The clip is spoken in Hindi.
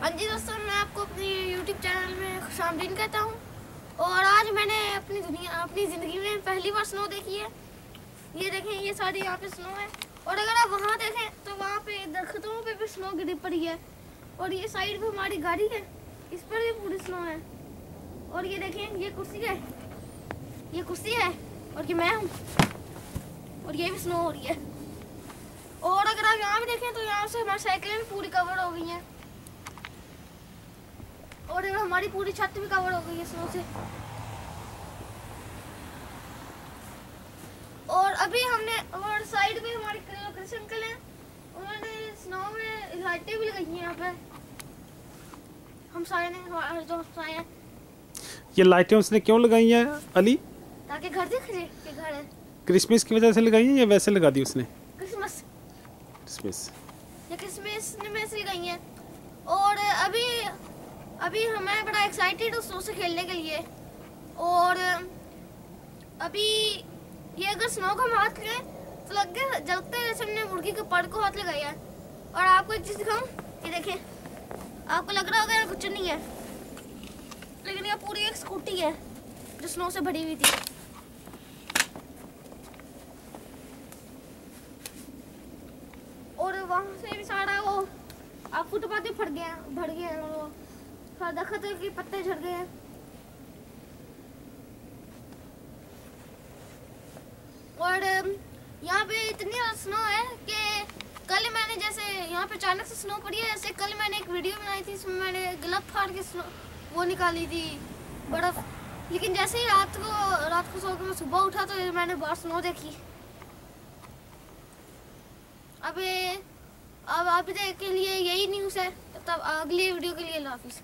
हाँ जी दोस्तों, मैं आपको अपने यूट्यूब चैनल में खुशामदीन कहता हूँ। और आज मैंने अपनी दुनिया, अपनी ज़िंदगी में पहली बार स्नो देखी है। ये देखें, ये सारी यहाँ पे स्नो है। और अगर आप वहाँ देखें तो वहाँ पे दरख्तों पे भी स्नो गिरी पड़ी है। और ये साइड पे हमारी गाड़ी है, इस पर भी पूरी स्नो है। और ये देखें, ये कुर्सी है। ये कुर्सी है, और ये मैं हूँ। और ये भी स्नो हो रही है। और अगर आप यहाँ भी देखें तो यहाँ से हमारी साइकिलें भी पूरी कवर हो गई हैं। और अगर हमारी पूरी छत भी कवर हो गई है स्नो से। और अभी हमने और साइड पे हमारे कृष्ण अंकल हैं। उन्होंने स्नो में लाइटें भी लगाई हैं यहाँ पे। हम सारे ने जो सारे हैं। ये लाइटें उसने क्यों लगाई हैं अली? ताकि घर दिख जाए कि घर है। क्रिसमस की वजह से लगाई हैं या वैसे लगा दी उसने? क्रिसमस क्रिसमस या क्रिसमस में से गई हैं। और अभी अभी मैं बड़ा एक्साइटेड हूँ स्नो से खेलने के लिए। और, अभी ये अगर स्नो को हम हाथ लगाए तो लगे जलते जैसे हमने मुर्गी के पड़ को हाथ लगाया और आपको एक चीज़ दिखाऊँ? ये देखें। आपको लग रहा होगा कुछ नहीं है। लेकिन ये पूरी एक स्कूटी है, जो स्नो से भरी हुई थी। और वहाँ से भी सारा वो, आप फुटपाथ फट गया, भर गया वो। हाँ दखत के पत्ते झड़ गए हैं। और यहाँ पे इतनी स्नो है कि कल मैंने जैसे यहाँ पे अचानक से स्नो पड़ी है, जैसे कल मैंने एक वीडियो बनाई थी, इसमें मैंने गलत फाड़ के स्नो वो निकाली थी, बर्फ़। लेकिन जैसे ही रात को रात को सो के मैं सुबह उठा तो मैंने बहुत स्नो देखी। अभी अब आप तक के लिए यही न्यूज़ है, तब अगली वीडियो के लिए हाफिज़।